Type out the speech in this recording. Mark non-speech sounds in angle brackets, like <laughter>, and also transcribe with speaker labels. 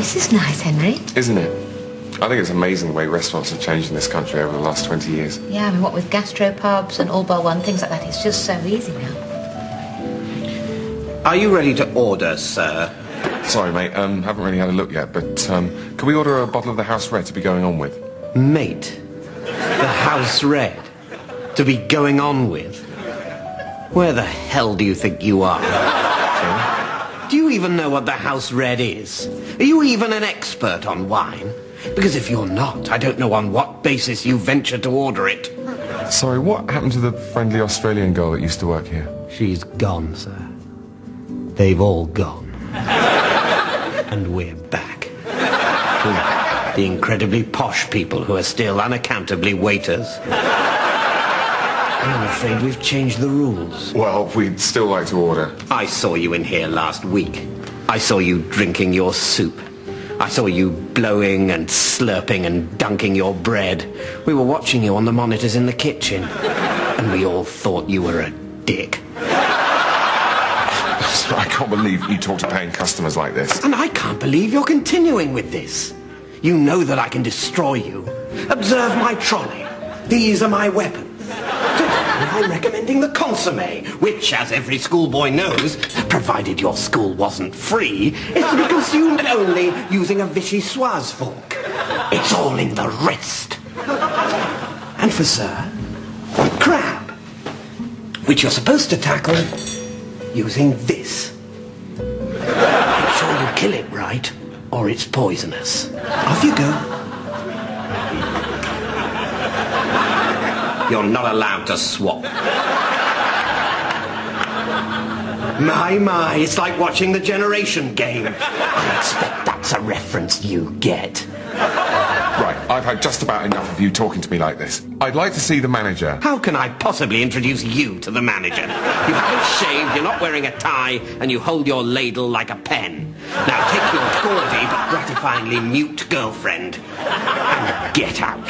Speaker 1: This is nice, Henry.
Speaker 2: Isn't it? I think it's amazing the way restaurants have changed in this country over the last 20 years.
Speaker 1: Yeah, I mean, what with gastropubs and all bar one, things like that, it's just so easy now.
Speaker 3: Are you ready to order, sir?
Speaker 2: Sorry, mate, um, haven't really had a look yet, but um, can we order a bottle of the House Red to be going on with?
Speaker 3: Mate, the House Red to be going on with? Where the hell do you think you are? Do you even know what the House Red is? Are you even an expert on wine? Because if you're not, I don't know on what basis you venture to order it.
Speaker 2: Sorry, what happened to the friendly Australian girl that used to work here?
Speaker 3: She's gone, sir. They've all gone. <laughs> and we're back. The incredibly posh people who are still unaccountably waiters. I'm afraid we've changed the rules.
Speaker 2: Well, we'd still like to order.
Speaker 3: I saw you in here last week. I saw you drinking your soup. I saw you blowing and slurping and dunking your bread. We were watching you on the monitors in the kitchen. And we all thought you were a dick. <laughs>
Speaker 2: I can't believe you talk to paying customers like this.
Speaker 3: And I can't believe you're continuing with this. You know that I can destroy you. Observe my trolley. These are my weapons. I'm recommending the consomme, which, as every schoolboy knows, provided your school wasn't free, is to be consumed only using a vichyssoise fork. It's all in the wrist. And for sir, crab, which you're supposed to tackle using this. Make sure you kill it right, or it's poisonous. Off you go. You're not allowed to swap. My, my, it's like watching the Generation Game. I expect that's a reference you get.
Speaker 2: Right, I've had just about enough of you talking to me like this. I'd like to see the manager.
Speaker 3: How can I possibly introduce you to the manager? You haven't shaved, you're not wearing a tie, and you hold your ladle like a pen. Now take your gaudy but gratifyingly mute girlfriend and get out.